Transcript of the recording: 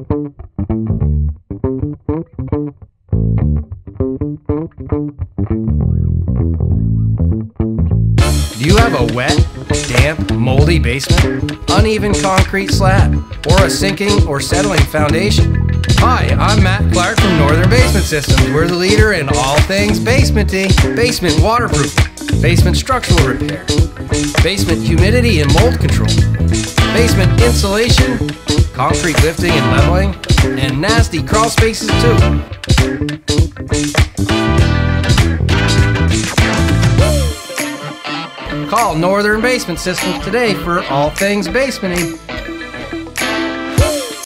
Do you have a wet, damp, moldy basement, uneven concrete slab, or a sinking or settling foundation? Hi, I'm Matt Clark from Northern Basement Systems. We're the leader in all things basementy, basement waterproofing, basement structural repair, basement humidity and mold control, basement insulation, concrete lifting and leveling, and nasty crawl spaces too. Call Northern Basement Systems today for all things basementing